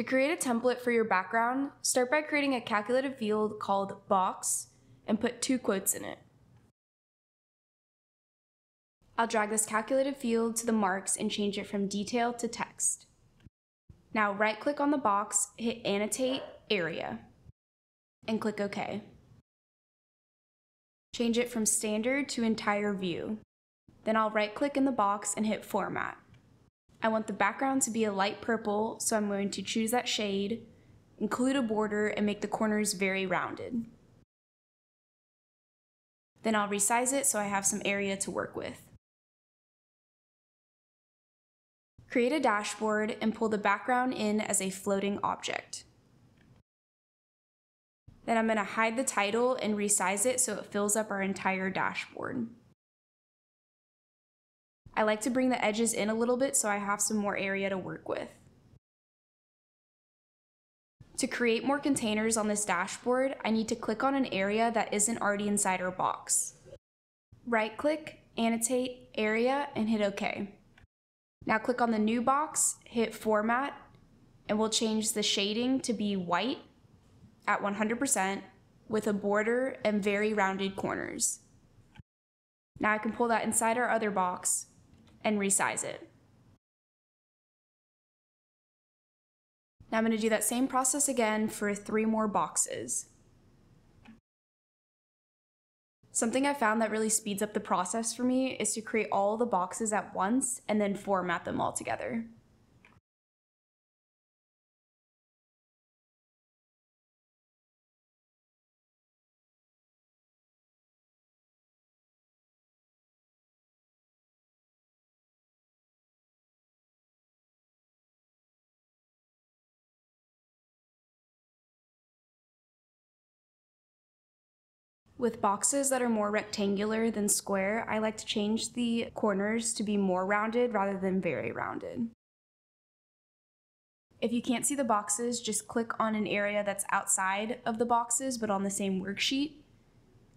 To create a template for your background, start by creating a calculated field called box and put two quotes in it. I'll drag this calculated field to the marks and change it from detail to text. Now right click on the box, hit annotate area, and click OK. Change it from standard to entire view. Then I'll right click in the box and hit format. I want the background to be a light purple, so I'm going to choose that shade, include a border, and make the corners very rounded. Then I'll resize it so I have some area to work with. Create a dashboard and pull the background in as a floating object. Then I'm going to hide the title and resize it so it fills up our entire dashboard. I like to bring the edges in a little bit so I have some more area to work with. To create more containers on this dashboard, I need to click on an area that isn't already inside our box. Right click, annotate, area, and hit OK. Now click on the new box, hit format, and we'll change the shading to be white at 100% with a border and very rounded corners. Now I can pull that inside our other box and resize it. Now I'm going to do that same process again for three more boxes. Something I found that really speeds up the process for me is to create all the boxes at once and then format them all together. With boxes that are more rectangular than square, I like to change the corners to be more rounded rather than very rounded. If you can't see the boxes, just click on an area that's outside of the boxes but on the same worksheet.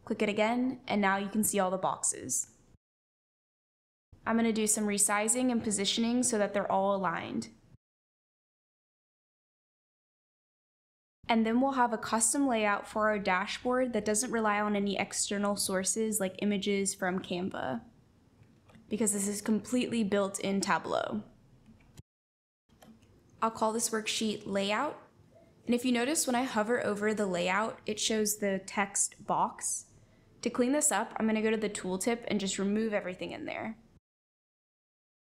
Click it again, and now you can see all the boxes. I'm going to do some resizing and positioning so that they're all aligned. And then we'll have a custom layout for our dashboard that doesn't rely on any external sources like images from Canva, because this is completely built in Tableau. I'll call this worksheet layout. And if you notice when I hover over the layout, it shows the text box. To clean this up, I'm gonna go to the tooltip and just remove everything in there.